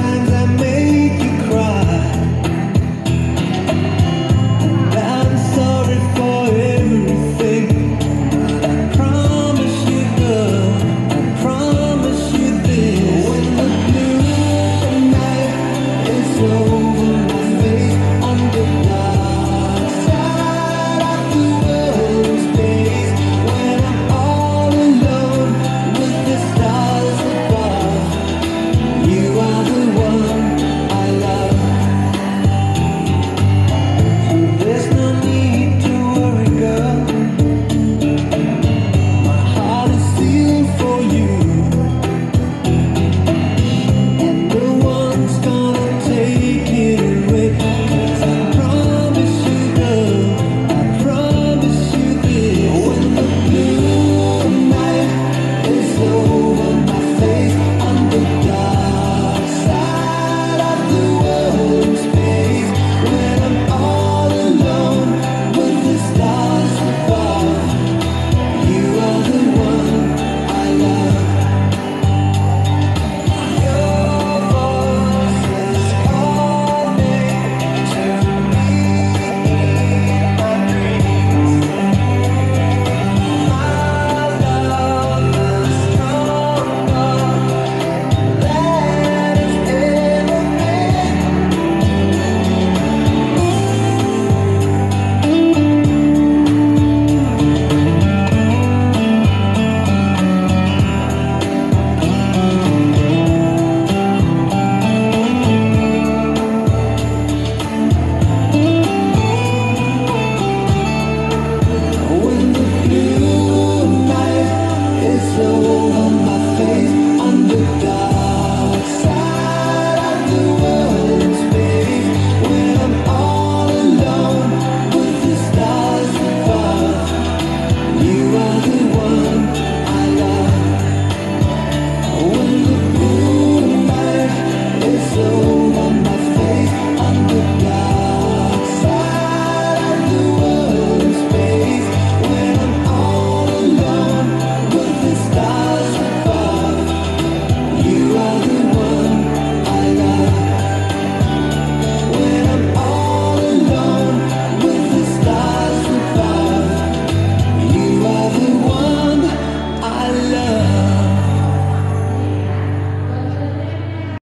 Sometimes I make